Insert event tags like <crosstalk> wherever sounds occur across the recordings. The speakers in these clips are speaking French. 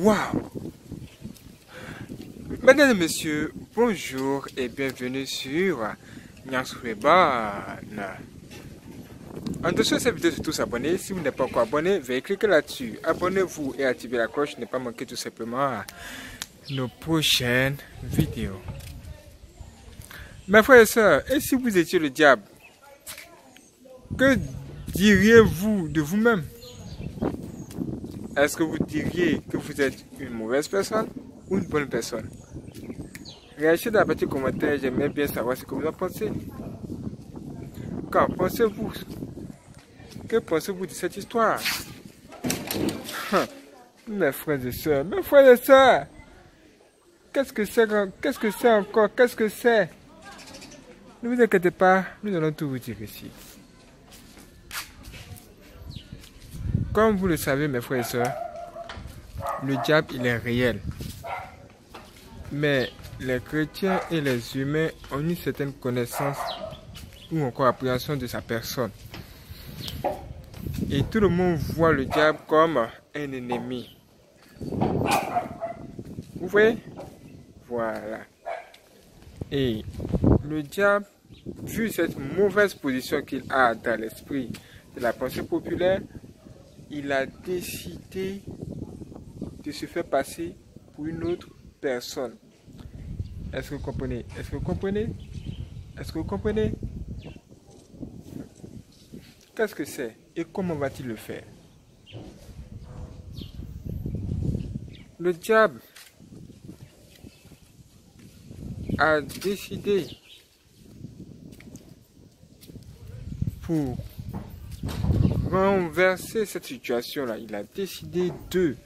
Waouh Mesdames et messieurs, bonjour et bienvenue sur Nyansoueban. En dessous de cette vidéo, surtout s'abonner. Si vous n'êtes pas encore abonné, veuillez cliquer là-dessus. Abonnez-vous et activez la cloche, ne pas manquer tout simplement nos prochaines vidéos. Mes frères et sœurs, et si vous étiez le diable, que diriez-vous de vous-même? Est-ce que vous diriez que vous êtes une mauvaise personne ou une bonne personne? Réagissez dans la petite commentaire, j'aimerais bien savoir ce que vous en pensez. Qu'en pensez-vous? Que pensez-vous de cette histoire? Mes frères et sœurs, mes frères et sœurs, qu'est-ce que c'est Qu'est-ce que c'est encore Qu'est-ce que c'est? Ne vous inquiétez pas, nous allons tout vous dire ici. Comme vous le savez, mes frères et sœurs, le diable, il est réel. Mais les chrétiens et les humains ont une certaine connaissance ou encore appréhension de sa personne. Et tout le monde voit le diable comme un ennemi. Vous voyez? Voilà. Et le diable, vu cette mauvaise position qu'il a dans l'esprit de la pensée populaire, il a décidé de se faire passer pour une autre personne. Est-ce que vous comprenez? Est-ce que vous comprenez? Est-ce que vous comprenez? Qu'est-ce que c'est et comment va-t-il le faire? Le diable a décidé pour renverser cette situation-là. Il a décidé de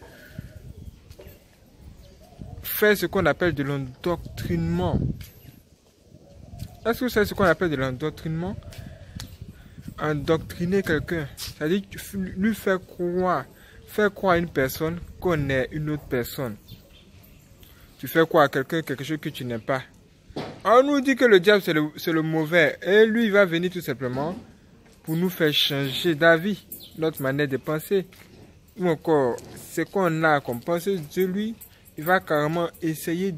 faire ce qu'on appelle de l'endoctrinement. Est-ce que savez ce qu'on appelle de l'endoctrinement? Endoctriner quelqu'un, c'est-à-dire lui faire croire, faire croire à une personne qu'on est une autre personne. Tu fais croire à quelqu'un quelque chose que tu n'aimes pas. On nous dit que le diable c'est le, le mauvais et lui il va venir tout simplement pour nous faire changer d'avis, notre manière de penser. Ou encore, ce qu'on a comme pensée de lui, il va carrément essayer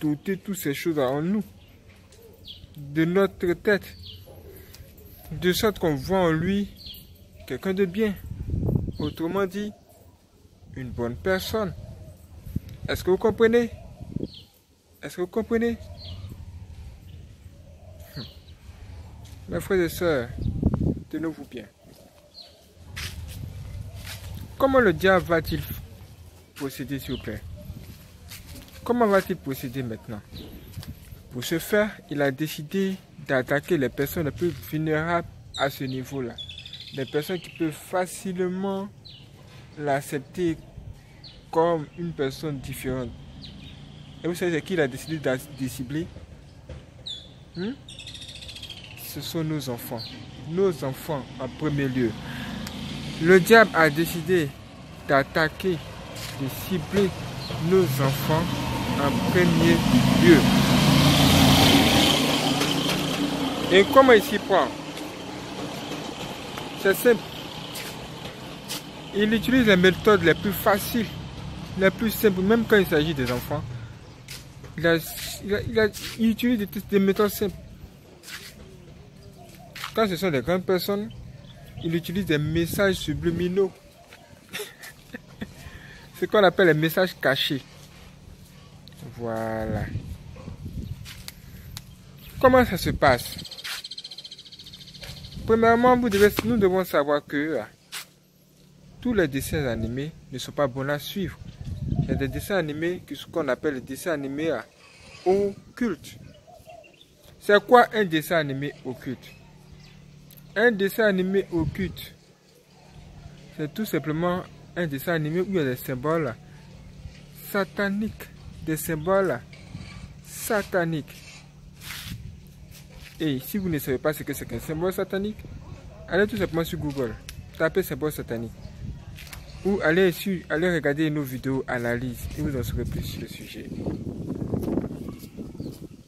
d'ôter toutes ces choses en nous, de notre tête, de sorte qu'on voit en lui quelqu'un de bien. Autrement dit, une bonne personne. Est-ce que vous comprenez? Est-ce que vous comprenez? Hum. Mes frères et sœurs, tenez-vous bien. Comment le diable va-t-il procéder, s'il vous plaît? Comment va-t-il procéder maintenant? Pour ce faire, il a décidé d'attaquer les personnes les plus vulnérables à ce niveau-là. Les personnes qui peuvent facilement l'accepter comme une personne différente. Et vous savez qui il a décidé de cibler? Hmm? Ce sont nos enfants nos enfants en premier lieu. Le diable a décidé d'attaquer, de cibler nos enfants en premier lieu. Et comment il s'y prend? C'est simple. Il utilise les méthodes les plus faciles, les plus simples, même quand il s'agit des enfants. Il, utilise des méthodes simples. Quand ce sont des grandes personnes, ils utilisent des messages subliminaux. <laughs> ce qu'on appelle les messages cachés. Voilà. Comment ça se passe? Premièrement, nous devons savoir que ah, tous les dessins animés ne sont pas bons à suivre. Il y a des dessins animés, ce qu'on appelle les dessins animés ah, occultes. C'est quoi un dessin animé occulte? Un dessin animé occulte, c'est tout simplement un dessin animé où il y a des symboles sataniques, des symboles sataniques. Et si vous ne savez pas ce que c'est qu'un symbole satanique, allez tout simplement sur Google, tapez symbole satanique. Ou allez, sur, allez regarder nos vidéos analyse et vous en saurez plus sur le sujet.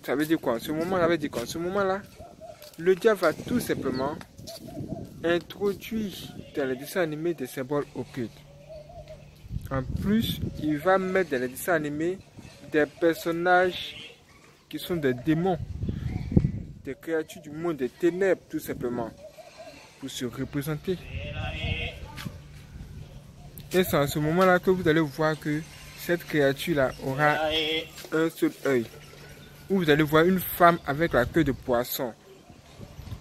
Ça veut dire quoi? En ce moment, là ce moment-là, le diable va tout simplement introduit dans les dessins animés des symboles occultes. En plus, il va mettre dans les dessins animés des personnages qui sont des démons, des créatures du monde des ténèbres, tout simplement, pour se représenter. Et c'est en ce moment-là que vous allez voir que cette créature-là aura un seul œil. Ou vous allez voir une femme avec la queue de poisson.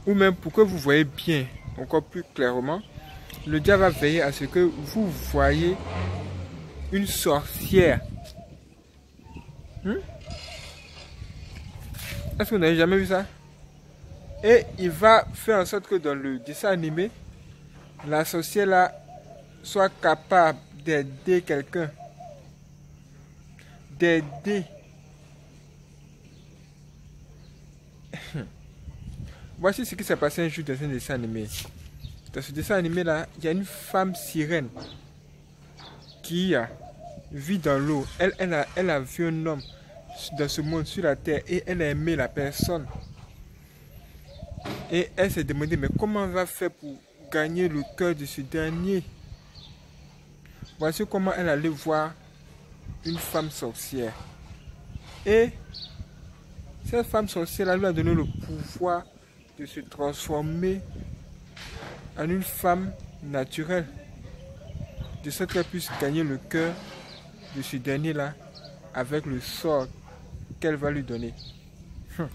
Ou même pour que vous voyez bien, encore plus clairement, le diable va veiller à ce que vous voyez une sorcière. Hmm? Est-ce que vous n'avez jamais vu ça? Et il va faire en sorte que dans le dessin animé, la sorcière là soit capable d'aider quelqu'un. D'aider. Voici ce qui s'est passé un jour dans un dessin animé. Dans ce dessin animé là, il y a une femme sirène qui vit dans l'eau. Elle, elle, a, elle a vu un homme dans ce monde sur la terre et elle a aimé la personne. Et elle s'est demandé, mais comment elle va faire pour gagner le cœur de ce dernier? Voici comment elle allait voir une femme sorcière. Et cette femme sorcière lui a donné le pouvoir de se transformer en une femme naturelle. De sorte qu'elle puisse gagner le cœur de ce dernier-là avec le sort qu'elle va lui donner. Hum.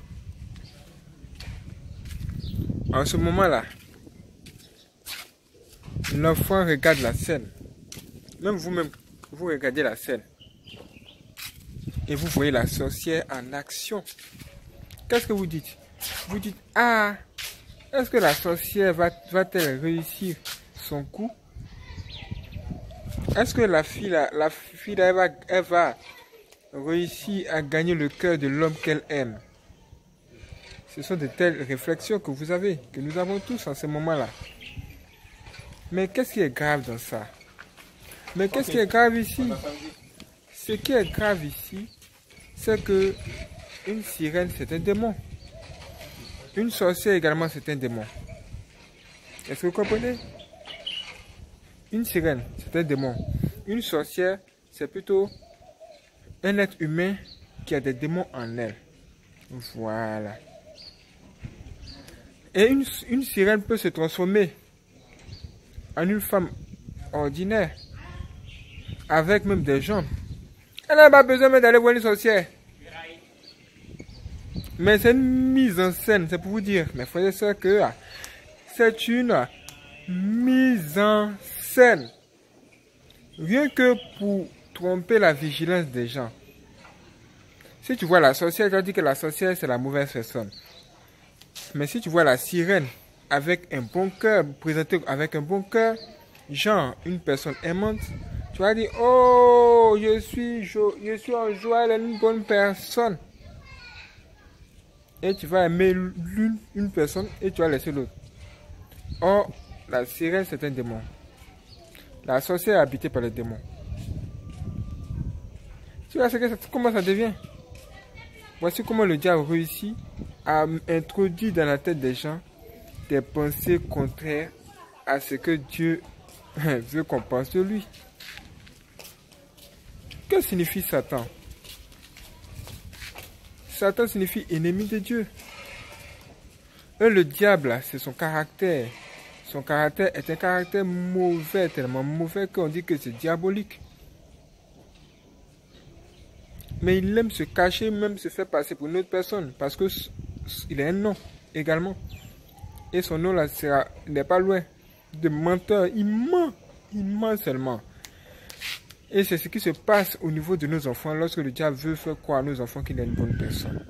En ce moment-là, l'enfant regarde la scène. Même vous-même, vous regardez la scène. Et vous voyez la sorcière en action. Qu'est-ce que vous dites? Vous dites, ah, est-ce que la sorcière va-t-elle réussir son coup? Est-ce que la fille, la, fille elle va, elle va réussir à gagner le cœur de l'homme qu'elle aime? Ce sont de telles réflexions que vous avez, que nous avons tous en ce moment-là. Mais qu'est-ce qui est grave dans ça? Mais qu'est-ce qui est grave ici? Ce qui est grave ici, c'est que une sirène, c'est un démon. Une sorcière également, c'est un démon. Est-ce que vous comprenez? Une sirène, c'est un démon. Une sorcière, c'est plutôt un être humain qui a des démons en elle. Voilà. Et une, sirène peut se transformer en une femme ordinaire avec même des jambes. Elle n'a pas besoin d'aller voir une sorcière. Mais c'est une mise en scène, c'est pour vous dire, mes frères et sœurs, que ah, c'est une mise en scène. Rien que pour tromper la vigilance des gens. Si tu vois la sorcière, tu vas dire que la sorcière, c'est la mauvaise personne. Mais si tu vois la sirène avec un bon cœur, présentée avec un bon cœur, genre une personne aimante, tu vas dire, oh, je suis, je, suis en joie, elle est une bonne personne. Et tu vas aimer l'une, une personne et tu vas laisser l'autre. Or, la sirène, c'est un démon. La sorcière est habitée par les démons. Tu vois comment ça devient? Voici comment le diable réussit à introduire dans la tête des gens des pensées contraires à ce que Dieu <laughs> veut qu'on pense de lui. Que signifie Satan? Satan signifie ennemi de Dieu. Et le diable, c'est son caractère. Son caractère est un caractère mauvais, tellement mauvais qu'on dit que c'est diabolique. Mais il aime se cacher, même se faire passer pour une autre personne, parce que il a un nom également. Et son nom là n'est pas loin de menteur. Il ment, il ment seulement. Et c'est ce qui se passe au niveau de nos enfants lorsque le diable veut faire croire à nos enfants qu'il est une bonne personne.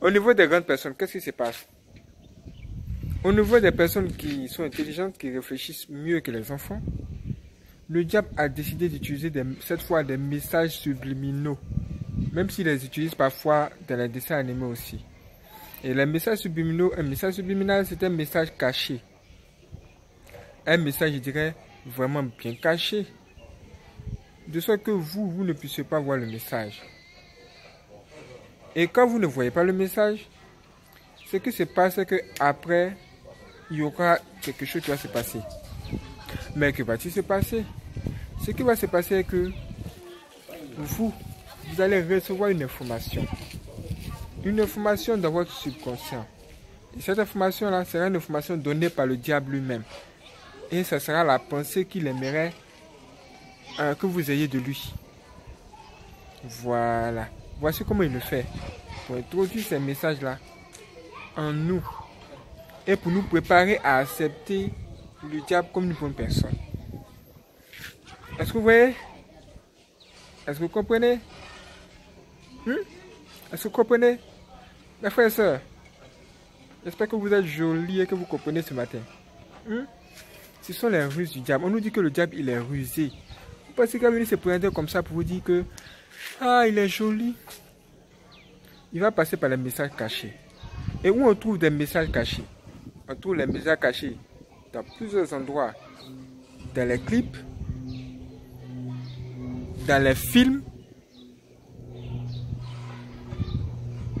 Au niveau des grandes personnes, qu'est-ce qui se passe? Au niveau des personnes qui sont intelligentes, qui réfléchissent mieux que les enfants, le diable a décidé d'utiliser cette fois des messages subliminaux, même s'il les utilise parfois dans les dessins animés aussi. Et les messages subliminaux, un message subliminal, c'est un message caché. Un message, je dirais, vraiment bien caché de sorte que vous, vous ne puissiez pas voir le message. Et quand vous ne voyez pas le message, ce qui se passe, c'est qu'après, il y aura quelque chose qui va se passer. Mais que va-t-il se passer? Ce qui va se passer est que vous, vous allez recevoir une information. Une information dans votre subconscient. Et cette information-là sera une information donnée par le diable lui-même. Et ce sera la pensée qu'il aimerait euh, que vous ayez de lui. Voilà. Voici comment il le fait. Pour introduire ces messages-là en nous. Et pour nous préparer à accepter le diable comme une bonne personne. Est-ce que vous voyez? Est-ce que vous comprenez? Hmm? Est-ce que vous comprenez? Mes frères et sœurs, j'espère que vous êtes jolis et que vous comprenez ce matin. Hmm? Ce sont les ruses du diable. On nous dit que le diable, il est rusé. Pensez qu'il va se présenter comme ça pour vous dire que ah, il est joli. Il va passer par les messages cachés. Et où on trouve des messages cachés? On trouve les messages cachés dans plusieurs endroits. Dans les clips, dans les films,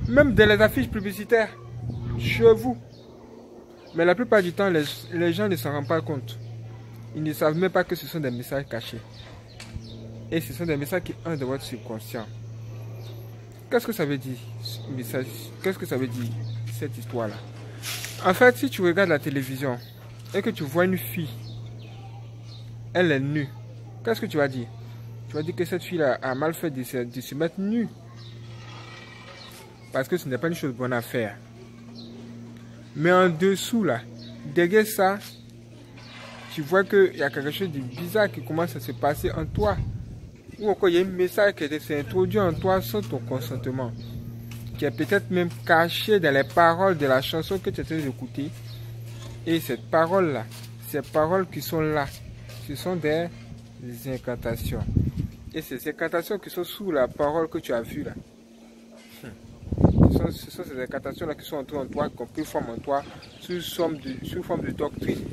même dans les affiches publicitaires, chez vous. Mais la plupart du temps, les gens ne s'en rendent pas compte. Ils ne savent même pas que ce sont des messages cachés. Et ce sont des messages qui entrent dans votre subconscient. Qu'est-ce que ça veut dire, Qu'est-ce que ça veut dire, cette histoire-là? En fait, si tu regardes la télévision et que tu vois une fille, elle est nue, qu'est-ce que tu vas dire? Tu vas dire que cette fille-là a mal fait de se, de se mettre nue. Parce que ce n'est pas une chose bonne à faire. Mais en dessous, là, derrière ça, tu vois qu'il y a quelque chose de bizarre qui commence à se passer en toi ou encore il y a un message qui s'est introduit en toi sans ton consentement, qui est peut-être même caché dans les paroles de la chanson que tu es en train d'écouter. Et cette parole-là, ces paroles qui sont là, ce sont des, incantations. Et ces incantations qui sont sous la parole que tu as vue là, ce sont, ces incantations-là qui sont entrées en toi, qui ont pris forme en toi, sous forme de, doctrine.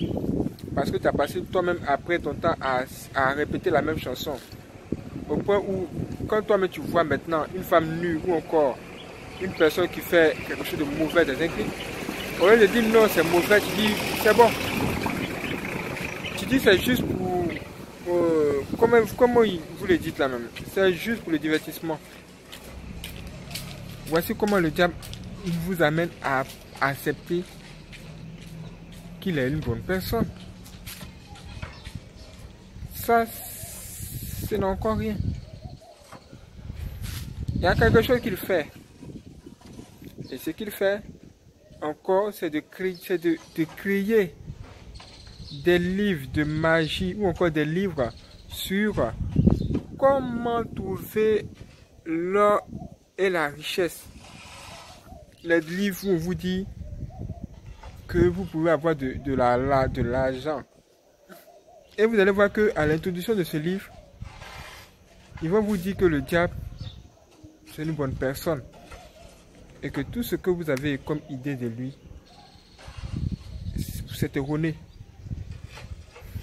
Parce que tu as passé toi-même après ton temps à répéter la même chanson. Au point où, quand toi-même tu vois maintenant une femme nue ou encore une personne qui fait quelque chose de mauvais dans un au lieu de dire non, c'est mauvais, tu dis c'est bon. Tu dis c'est juste pour. comment, comment vous le dites là même? C'est juste pour le divertissement. Voici comment le diable vous amène à accepter qu'il est une bonne personne. Ça, ce n'est encore rien. Il y a quelque chose qu'il fait. Et ce qu'il fait encore, c'est de, de, de créer des livres de magie ou encore des livres sur comment trouver l'or et la richesse. Les livres où on vous dit que vous pouvez avoir de, de l'argent. Et vous allez voir que à l'introduction de ce livre, il va vous dire que le diable, c'est une bonne personne. Et que tout ce que vous avez comme idée de lui, c'est erroné.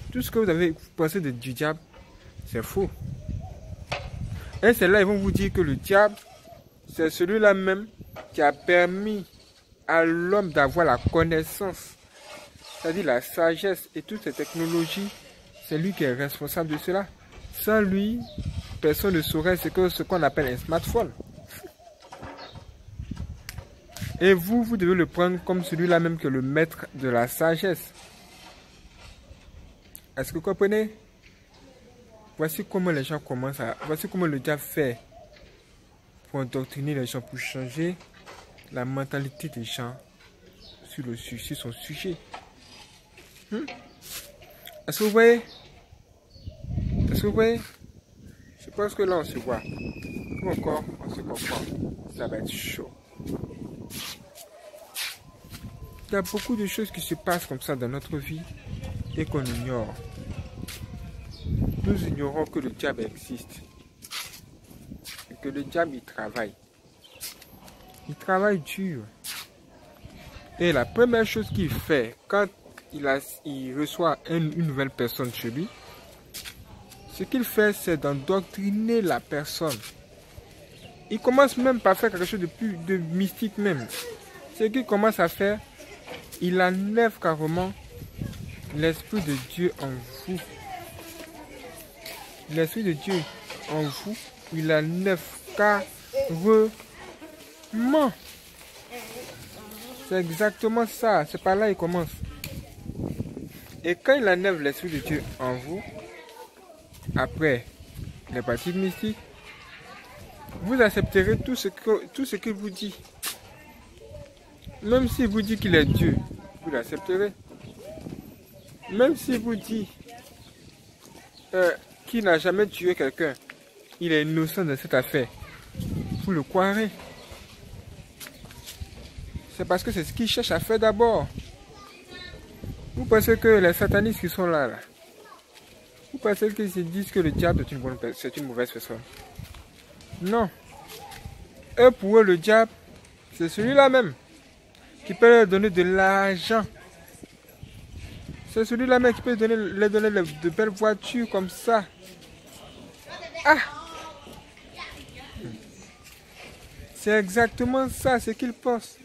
Tout ce que vous avez pensé de, du diable, c'est faux. Et c'est là, ils vont vous dire que le diable, c'est celui-là même qui a permis à l'homme d'avoir la connaissance, c'est-à-dire la sagesse et toutes ces technologies. C'est lui qui est responsable de cela. Sans lui, personne ne saurait ce qu'on ce qu'on appelle un smartphone. Et vous, vous devez le prendre comme celui-là même que le maître de la sagesse. Est-ce que vous comprenez? Voici comment les gens commencent à... Voici comment le diable fait pour endoctriner les gens, pour changer la mentalité des gens sur, le, sur son sujet. Hmm? Est-ce que vous voyez? Est-ce que vous voyez? Je pense que là, on se voit. Ou encore, on se comprend. Ça va être chaud. Il y a beaucoup de choses qui se passent comme ça dans notre vie et qu'on ignore. Nous ignorons que le diable existe. Et que le diable, il travaille. Il travaille dur. Et la première chose qu'il fait quand il, reçoit une nouvelle personne chez lui, ce qu'il fait, c'est d'endoctriner la personne. Il commence même par faire quelque chose de plus de mystique même. Ce qu'il commence à faire, il enlève carrément l'Esprit de Dieu en vous. l'Esprit de Dieu en vous, il a neuf carrements. C'est exactement ça. C'est par là qu'il commence. Et quand il enlève l'Esprit de Dieu en vous, après les pratiques mystiques, vous accepterez tout ce que tout ce qu'il vous dit. Même s'il vous dit qu'il est Dieu, vous l'accepterez. Même s'il vous dit euh, qu'il n'a jamais tué quelqu'un, il est innocent de cette affaire, vous le croirez. C'est parce que c'est ce qu'il cherche à faire d'abord. Vous pensez que les satanistes qui sont là, là vous pensez qu'ils se disent que le diable est une, bonne, c'est une mauvaise personne Non. Eux, pour eux, le diable, c'est celui-là même qui peut leur donner de l'argent. C'est celui-là même qui peut donner, leur donner de belles voitures comme ça. Ah C'est exactement ça, ce qu'ils pensent.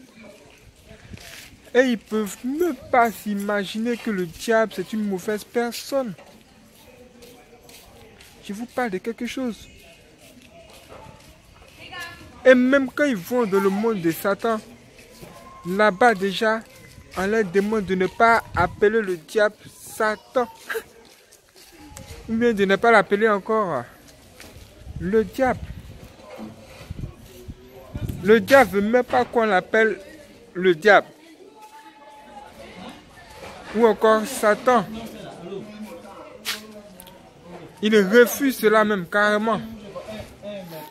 Et ils peuvent même pas s'imaginer que le diable, c'est une mauvaise personne. Je vous parle de quelque chose. Et même quand ils vont dans le monde de Satan, là-bas déjà, on leur demande de ne pas appeler le diable Satan. Ou bien de ne pas l'appeler encore le diable. Le diable ne veut même pas qu'on l'appelle le diable. Ou encore Satan. Il refuse cela même carrément.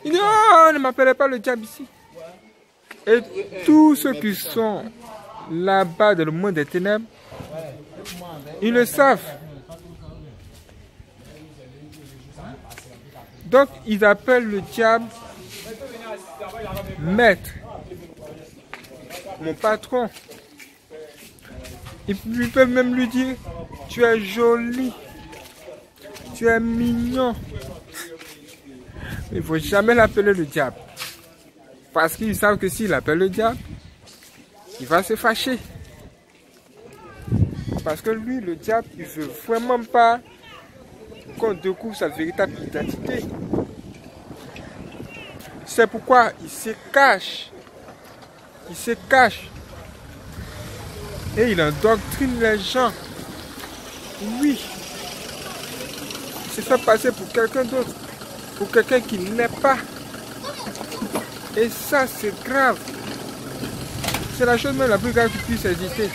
Il dit, oh, ne m'appelez pas le diable ici. Et tous ceux qui sont là-bas dans le monde des ténèbres, ils le savent. Donc, ils appellent le diable maître, mon patron. Ils peuvent même lui dire, tu es joli, tu es mignon. Il ne faut jamais l'appeler le diable. Parce qu'ils savent que s'il appelle le diable, il va se fâcher. Parce que lui, le diable, il ne veut vraiment pas qu'on découvre sa véritable identité. C'est pourquoi il se cache. Il se cache. Et il endoctrine les gens. Oui. Passer pour quelqu'un d'autre. Pour quelqu'un qui n'est pas. Et ça, c'est grave. C'est la chose même la plus grave qui puisse exister.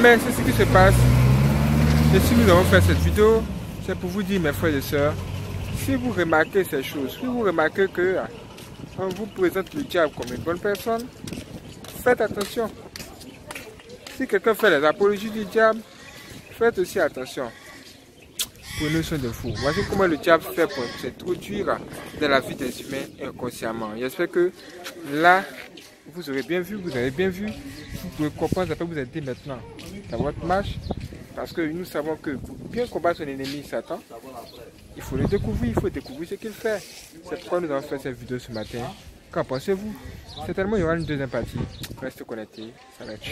Mais c'est ce qui se passe. Et si nous avons fait cette vidéo, c'est pour vous dire, mes frères et sœurs, si vous remarquez ces choses, si vous remarquez que on vous présente le diable comme une bonne personne, faites attention. Si quelqu'un fait les apologies du diable, faites aussi attention. Prenez soin de vous. Voici comment le diable fait pour s'introduire dans la vie des humains inconsciemment. J'espère que là, vous aurez bien vu, vous avez bien vu. Vous pouvez comprendre, ça peut vous aider maintenant dans votre marche. Parce que nous savons que pour bien combattre son ennemi Satan, il faut le découvrir, il faut découvrir ce qu'il fait. C'est pourquoi nous avons fait cette vidéo ce matin. Qu'en pensez-vous? Certainement, il y aura une deuxième partie. Restez connectés, ça va être.